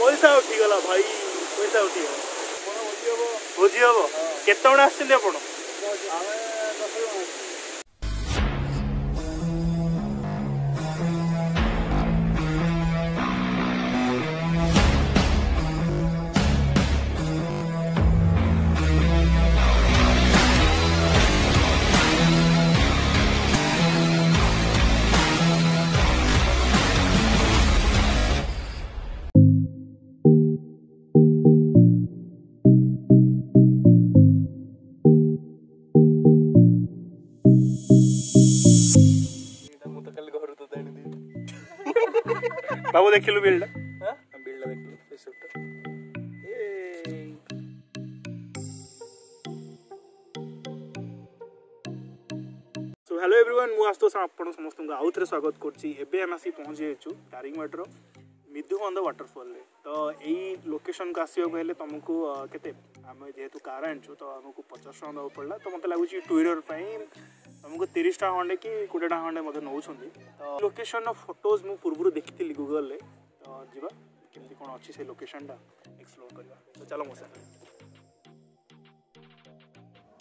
ପଇସା ଉଠିଗଲା ଭାଇ ପଇସା ଉଠିଗଲା ଭୋଜି ହେବ କେତେବେଳେ ଆସିଛନ୍ତି ଆପଣ ଆମେ ଦଶ ଜଣ বাবু দেখিলু বিলটা হ্যাঁ, হ্যাঁ বিলটা দেখিলু রিসিপ্টটা সো হ্যালো এভরিওয়ান মু আস্তোষ আপন সমস্ত আউথরে স্বাগত করছি এবে আমি আসি পৌঁছি যাইছু দারিংবাড়ির মিধুবন্ধ ওয়াটরফলরে তো এই লোকেশনকে আসবাকে হলে তুমকু কেতে আমি যেহেতু কার আনিছু তো আমাকে পচাশ টাকা দেওয়া পড়লা তো মতো লাগুছি টু হুইলর तुमको तीस टा खंडे कि कोड़े टा खंडे मत नौ लोकेशन और फोटोज मुझे पूर्व देखी गुगल तो जी कमी कौन अच्छी से लोकेशन टा एक्सप्लोर करवा तो चलो मुझे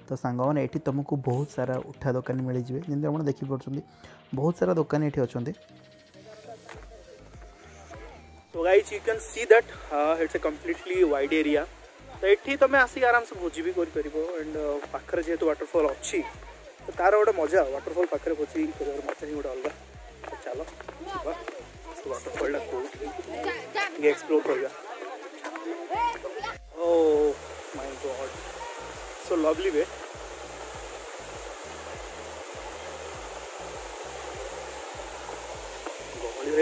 तो सांग मैंने ये तुमको बहुत सारा उठा दोकानी मिल जाए जमीन आप देखिपुर बहुत सारा दोकानी ये अच्छा तो guys you can see that it's a completely wide area तो ये तुम आसिक आराम से भोज भी करपर एंड पाखे जेहतु वाटरफल अच्छी तो तार गोटे मजा व्टरफल पाखे बोचिंग कर ही गोटे अलग चल व्टरफल एक्सप्लोर कर लवली वे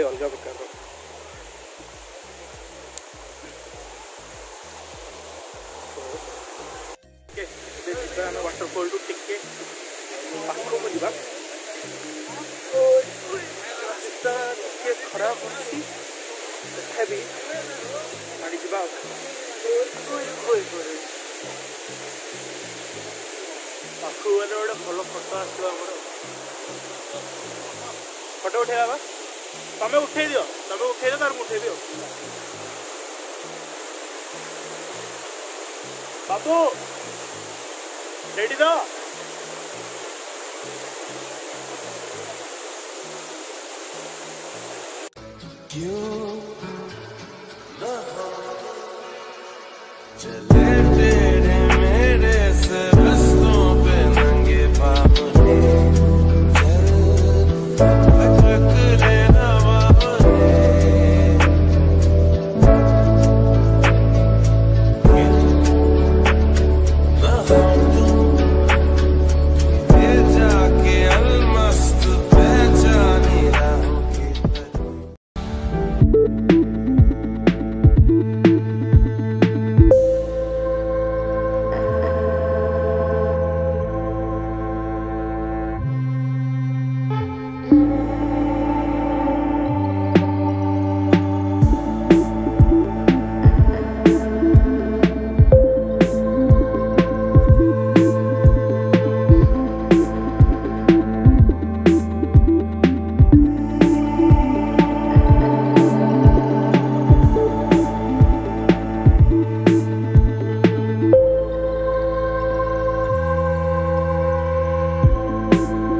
अलग प्रकार वाटरफल टू टिके ପାଖକୁ ଯିବା ରାସ୍ତା ଟିକେ ଖରାପ ଅଛି ତଥାପି ପାଣି ଯିବା ପାଖକୁ ଗଲେ ଗୋଟେ ଭଲ ଫଟୋ ଆସିବ ଆମର ଫଟୋ ଉଠେଇବା ବା ତମେ ଉଠେଇ ଦିଅ ତମେ ଉଠେଇ ଦିଅ ତାର ମୁଁ ଉଠେଇବି ଆଉ ବାବୁ ରେଡ଼ି ତ You love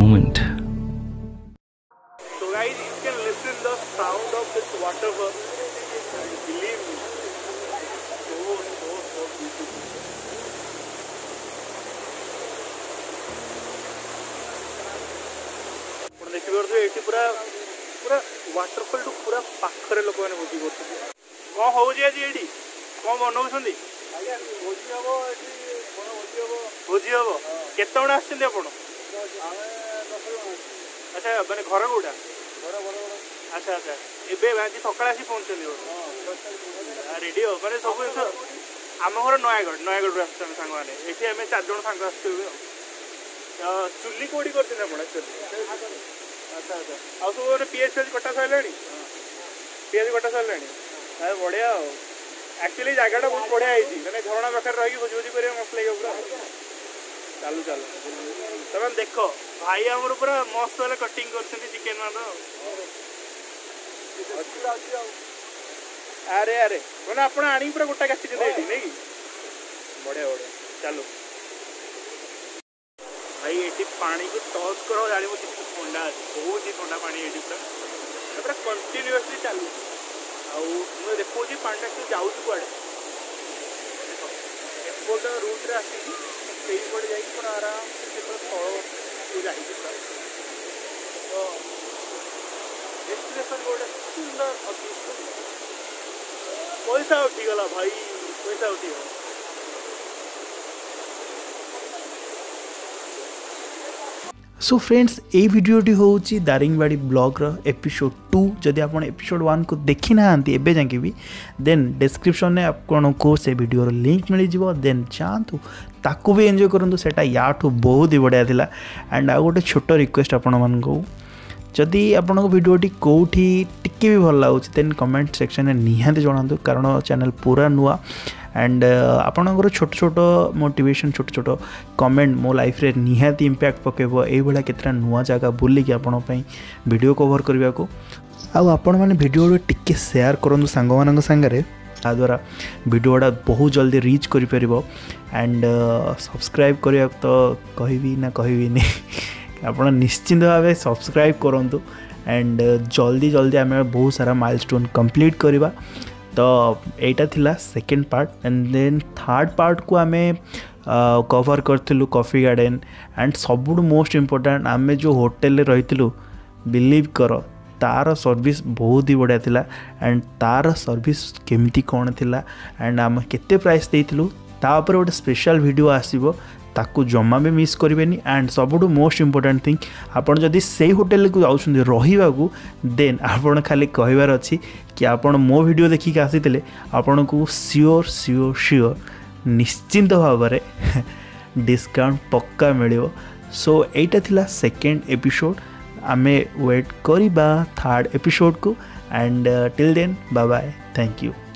moment. So guys, you can listen the sound of this waterworks. Believe me, so so so beautiful. ଆପଣ ଦେଖିପାରୁଥିବେ ଏଠି ପୁରା ପୁରା ୱାଟରଫଲ୍ଠୁ ପୁରା ପାଖରେ ଲୋକମାନେ ଭୋଜି କରୁଛନ୍ତି କ'ଣ ହେଉଛି ଆଜି ଏଠି କ'ଣ ବନଉଛନ୍ତି ଭୋଜି ହେବ ଭୋଜି ହେବ କେତେବେଳେ ଆସିଛନ୍ତି ଆପଣ ଆଚ୍ଛା ମାନେ ଘର କେଉଁଟା ଆଚ୍ଛା ଆଚ୍ଛା ଏବେ ଆଜି ସକାଳେ ଆସି ପହଞ୍ଚନ୍ତି ରେଡି ଆଉ ମାନେ ସବୁ ଜିନିଷ ଆମ ଘର ନୟାଗଡ଼ ନୟାଗଡ଼ରୁ ଆସିଛନ୍ତି ସାଙ୍ଗମାନେ ଏଠି ଆମେ ଚାରି ଜଣ ସାଙ୍ଗ ଆସିଥିଲୁ ଆଉ ଚୁଲି କେଉଁଠି କରିଛନ୍ତି ଆପଣ ଆକ୍ଚୁଆଲି ଆଚ୍ଛା ଆଚ୍ଛା ଆଉ ସବୁ ଗୋଟେ ପିଆଜ ଫିଆଜ କଟା ସରିଲାଣି ପିଆଜ କଟା ସରିଲାଣି ଆଉ ବଢ଼ିଆ ଆଉ ଆକ୍ଚୁଆଲି ଜାଗାଟା ବହୁତ ବଢ଼ିଆ ହେଇଛି ମାନେ ଝରଣା ପାଖରେ ରହିକି ଭୋଜି ଭୋଜି କରିବା ମସଲା ଲାଗିବ ପୁରା ଚାଲୁ ଚାଲୁ ତମେ ଦେଖ ଭାଇ ଆମର ପୁରା ମସ୍ତ ହେଲେ କଟିଂ କରୁଛନ୍ତି ଚିକେନ ମାନ ଆରେ ଆରେ ମାନେ ଆପଣ ଆଣିକି ପୁରା ଗୋଟା କାଟିଛନ୍ତି ଏଠି ନାଇଁ କି ବଢ଼ିଆ ବଢ଼ିଆ ଚାଲୁ ଭାଇ ଏଠି ପାଣିକୁ ଟଚ୍ କର ଜାଣିବ କେତେ ଥଣ୍ଡା ଅଛି ବହୁତ ହିଁ ଥଣ୍ଡା ପାଣି ଏଠି ପୁରା ପୁରା କଣ୍ଟିନ୍ୟୁଅସଲି ଚାଲୁଛି ଆଉ ମୁଁ ଦେଖାଉଛି ପାଣିଟା ଯାଉଛି କୁଆଡ଼େ ଏପର୍ଯ୍ୟନ୍ତ ରୁଟ୍ରେ ଆସିଛି स्पीड बढ़ जाएगी थोड़ा आराम से फॉलो हो जाएगी थोड़ा तो एक्सप्रेशन रोड सुंदर और ब्यूटिफुल पैसा उठी गला भाई पैसा उठी गला সো ফ্রেন্ডস এই ভিডিওটি হচ্ছে দারিংবাড়ি ব্লগ্র এপিসোড টু যদি আপনার এপিসোড ওয়ানকু দেখি না এবে যাকে বি দেন ডেসক্রিপশনে আপনার সে ভিডিওর লিঙ্ক মিলিযোগ দেন যাতে তাকে বি এনজয় করতু সেটা ইয়াঠু বহুত হি বড়িয়া লা আন্ড আউ গোটে ছোট রিকোয়েস্ট আপনার ଯଦି ଆପଣଙ୍କ ଭିଡ଼ିଓଟି କେଉଁଠି ଟିକେ ବି ଭଲ ଲାଗୁଛି ଦେନ୍ କମେଣ୍ଟ ସେକ୍ସନରେ ନିହାତି ଜଣାନ୍ତୁ କାରଣ ଚ୍ୟାନେଲ୍ ପୁରା ନୂଆ ଆଣ୍ଡ ଆପଣଙ୍କର ଛୋଟ ଛୋଟ ମୋଟିଭେସନ୍ ଛୋଟ ଛୋଟ କମେଣ୍ଟ ମୋ ଲାଇଫ୍ରେ ନିହାତି ଇମ୍ପ୍ୟାକ୍ଟ ପକାଇବ ଏଇଭଳିଆ କେତେଟା ନୂଆ ଜାଗା ବୁଲିକି ଆପଣଙ୍କ ପାଇଁ ଭିଡ଼ିଓ କଭର୍ କରିବାକୁ ଆଉ ଆପଣମାନେ ଭିଡ଼ିଓ ଟିକେ ସେୟାର କରନ୍ତୁ ସାଙ୍ଗମାନଙ୍କ ସାଙ୍ଗରେ ତାଦ୍ୱାରା ଭିଡ଼ିଓଟା ବହୁତ ଜଲ୍ଦି ରିଚ୍ କରିପାରିବ ଆଣ୍ଡ ସବସ୍କ୍ରାଇବ୍ କରିବାକୁ ତ କହିବି ନା କହିବିନି ଆପଣ ନିଶ୍ଚିନ୍ତ ଭାବେ ସବସ୍କ୍ରାଇବ୍ କରନ୍ତୁ ଆଣ୍ଡ ଜଲ୍ଦି ଜଲ୍ଦି ଆମେ ବହୁତ ସାରା ମାଇଲ୍ ଷ୍ଟୋନ୍ କମ୍ପ୍ଲିଟ୍ କରିବା ତ ଏଇଟା ଥିଲା second part and then third ପାର୍ଟକୁ ଆମେ କଭର୍ କରିଥିଲୁ କଫି ଗାର୍ଡ଼େନ୍ ଆଣ୍ଡ ସବୁଠୁ ମୋଷ୍ଟ ଇମ୍ପୋର୍ଟାଣ୍ଟ ଆମେ ଯେଉଁ ହୋଟେଲରେ ରହିଥିଲୁ ବିଲିଭ୍ କର ତା'ର ସର୍ଭିସ୍ ବହୁତ ହି ବଢ଼ିଆ ଥିଲା ଆଣ୍ଡ ତା'ର ସର୍ଭିସ୍ କେମିତି କ'ଣ ଥିଲା ଆଣ୍ଡ ଆମେ କେତେ ପ୍ରାଇସ୍ ଦେଇଥିଲୁ ତା ଉପରେ ଗୋଟେ ସ୍ପେଶାଲ୍ ଭିଡ଼ିଓ ଆସିବ ତାକୁ ଜମା ବି ମିସ୍ କରିବେନି ଆଣ୍ଡ ସବୁଠୁ ମୋଷ୍ଟ ଇମ୍ପୋର୍ଟାଣ୍ଟ ଥିଙ୍ଗ ଆପଣ ଯଦି ସେଇ ହୋଟେଲକୁ ଯାଉଛନ୍ତି ରହିବାକୁ ଦେନ୍ ଆପଣ ଖାଲି କହିବାର ଅଛି କି ଆପଣ ମୋ ଭିଡ଼ିଓ ଦେଖିକି ଆସିଥିଲେ ଆପଣଙ୍କୁ ସିଓର ସିଓର ସିଓର ନିଶ୍ଚିନ୍ତ ଭାବରେ ଡିସ୍କାଉଣ୍ଟ ପକ୍କା ମିଳିବ ସୋ ଏଇଟା ଥିଲା ସେକେଣ୍ଡ ଏପିସୋଡ଼ ଆମେ ୱେଟ୍ କରିବା third ଏପିସୋଡ଼କୁ and till then bye thank you